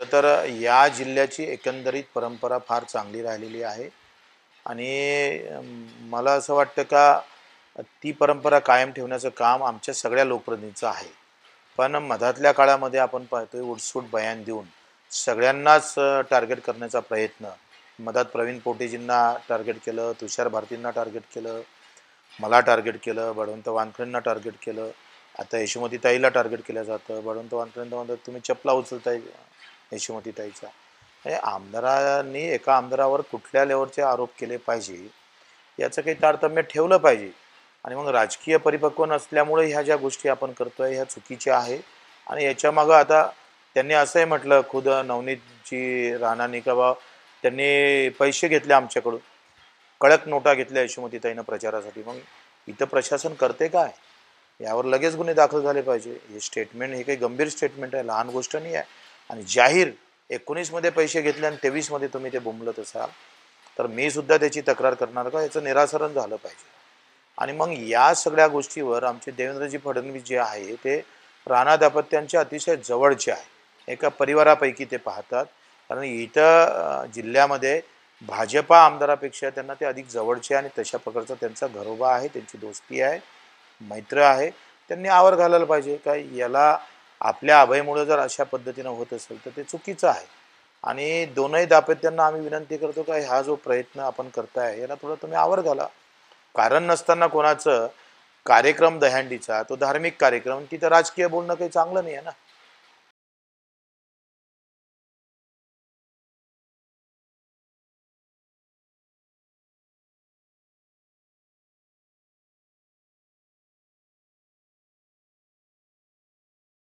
तर या जिल्ह्याची एकंदरीत परंपरा फार चांगली राहिलेली आहे. आणि मला असं वाटतं का ती परंपरा कायम ठेवण्याचं काम आमच्या सगळ्या लोकप्रतिनिधीचं आहे. पण मधातल्या काळामध्ये आपण पाहतोय उडसूट बयान देऊन सगळ्यांनाच टार्गेट करण्याचा प्रयत्न. मधात प्रवीण पोटेजींना टार्गेट केलं तुषार भारतींना टार्गेट केलं मला टार्गेट केलं बळवंत वानखरेंना टार्गेट केलं आता यशोमती ताईला टार्गेट केलं जातं बळवंत वानखरेंना म्हणतात तुम्ही चपला उचलताय यशोमती ताईचा. म्हणजे आमदारांनी एका आमदारावर कुठल्या लेवलचे आरोप केले पाहिजे याचं काही तारतम्य ठेवलं पाहिजे. आणि मग राजकीय परिपक्व नसल्यामुळे ह्या ज्या गोष्टी आपण करतोय ह्या चुकीच्या आहे. आणि याच्यामागं आता त्यांनी असंही म्हटलं खुद नवनीतजी राणानी का बा त्यांनी पैसे घेतले आमच्याकडून. कडक नोटा घेतल्या यशोमतीताईनं प्रचारासाठी. मग इथं प्रशासन करते काय? यावर लगेच गुन्हे दाखल झाले पाहिजे. हे स्टेटमेंट हे काही गंभीर स्टेटमेंट आहे लहान गोष्ट नाही आहे. आणि जाहीर एकोणीसमध्ये पैसे घेतले आणि तेवीसमध्ये तुम्ही ते बुंबलत असाल तर मी सुद्धा त्याची तक्रार करणार का? याचं निरासरण झालं पाहिजे. आणि मग या सगळ्या गोष्टीवर आमचे देवेंद्रजी फडणवीस जे आहे ते राणा दाम्पत्यांच्या अतिशय जवळचे आहे. एका परिवारापैकी ते पाहतात. कारण इथं जिल्ह्यामध्ये भाजपा आमदारापेक्षा त्यांना ते अधिक जवळचे आहे आणि तशा प्रकारचा त्यांचा घरोबा आहे त्यांची दोस्ती आहे मैत्र आहे. त्यांनी आवर घालायला पाहिजे काय याला आपल्या अभयमुळे जर अशा पद्धतीनं होत असेल तर ते चुकीचं आहे. आणि दोनही दाम्पत्यांना आम्ही विनंती करतो का हा जो प्रयत्न आपण करताय याला थोडं तुम्ही आवर घाला. कारण नसताना कोणाचं कार्यक्रम दहंडीचा तो धार्मिक कार्यक्रम तिथं राजकीय बोलणं काही चांगलं नाही आहे ना.